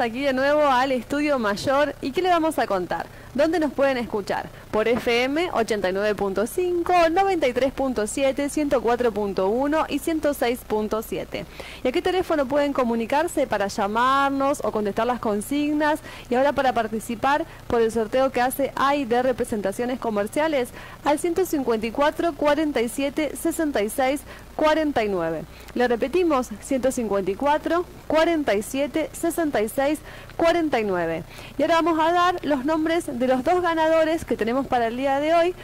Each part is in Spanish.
Aquí de nuevo al estudio mayor y ¿qué le vamos a contar? ¿Dónde nos pueden escuchar? Por FM 89.5, 93.7, 104.1 y 106.7. ¿Y a qué teléfono pueden comunicarse para llamarnos o contestar las consignas? Y ahora para participar por el sorteo que hace AI de representaciones comerciales al 154 47 66 49. Le repetimos, 154 47 66 49. Y ahora vamos a dar los nombres de los dos ganadores que tenemos para el día de hoy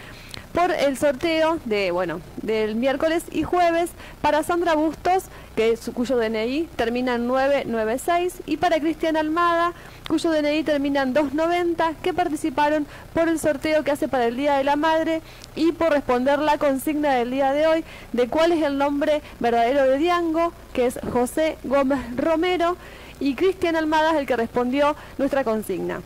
por el sorteo de, bueno, del miércoles y jueves para Sandra Bustos, que su, cuyo DNI termina en 996, y para Cristian Almada, cuyo DNI termina en 290, que participaron por el sorteo que hace para el Día de la Madre y por responder la consigna del día de hoy de cuál es el nombre verdadero de Diango, que es José Gómez Romero, y Cristian Almada es el que respondió nuestra consigna.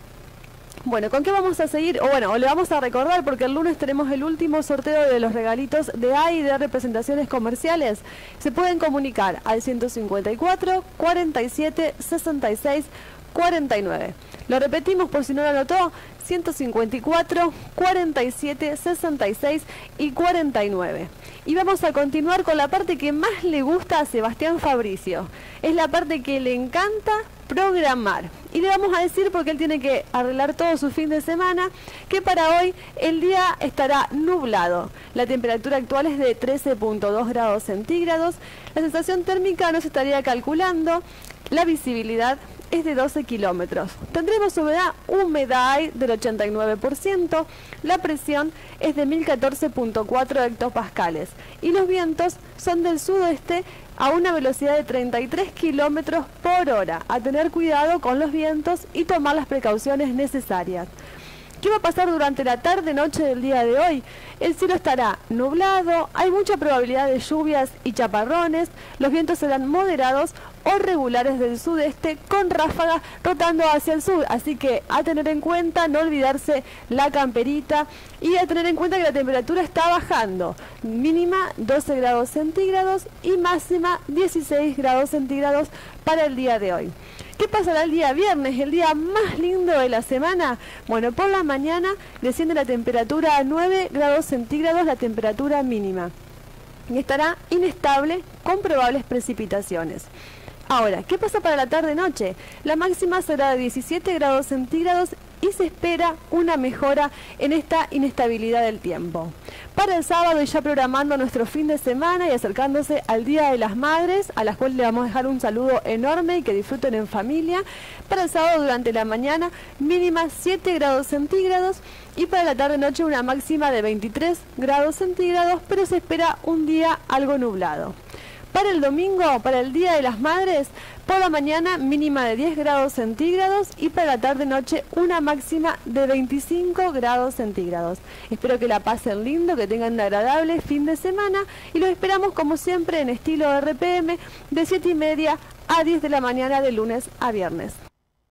Bueno, ¿con qué vamos a seguir? O bueno, le vamos a recordar porque el lunes tenemos el último sorteo de los regalitos de AI de representaciones comerciales. Se pueden comunicar al 154 47 66 49. Lo repetimos por si no lo anotó, 154, 47, 66 y 49. Y vamos a continuar con la parte que más le gusta a Sebastián Fabricio. Es la parte que le encanta programar. Y le vamos a decir, porque él tiene que arreglar todo su fin de semana, que para hoy el día estará nublado. La temperatura actual es de 13.2 grados centígrados. La sensación térmica no se estaría calculando. La visibilidad es de 12 kilómetros. Tendremos humedad, humedad del 89%, la presión es de 1014.4 hectopascales y los vientos son del sudoeste a una velocidad de 33 kilómetros por hora. A tener cuidado con los vientos y tomar las precauciones necesarias. ¿Qué va a pasar durante la tarde-noche del día de hoy? El cielo estará nublado, hay mucha probabilidad de lluvias y chaparrones, los vientos serán moderados o regulares del sudeste con ráfagas rotando hacia el sur. Así que a tener en cuenta, no olvidarse la camperita y a tener en cuenta que la temperatura está bajando. Mínima 12 grados centígrados y máxima 16 grados centígrados para el día de hoy. ¿Qué pasará el día viernes, el día más lindo de la semana? Bueno, por la mañana desciende la temperatura a 9 grados centígrados, la temperatura mínima. Y estará inestable con probables precipitaciones. Ahora, ¿qué pasa para la tarde-noche? La máxima será de 17 grados centígrados y se espera una mejora en esta inestabilidad del tiempo. Para el sábado ya programando nuestro fin de semana y acercándose al Día de las Madres, a las cuales le vamos a dejar un saludo enorme y que disfruten en familia. Para el sábado durante la mañana mínima 7 grados centígrados y para la tarde-noche una máxima de 23 grados centígrados, pero se espera un día algo nublado. Para el domingo, para el Día de las Madres, por la mañana mínima de 10 grados centígrados y para la tarde-noche una máxima de 25 grados centígrados. Espero que la pasen lindo, que tengan un agradable fin de semana y los esperamos como siempre en estilo RPM de 7 y media a 10 de la mañana de lunes a viernes.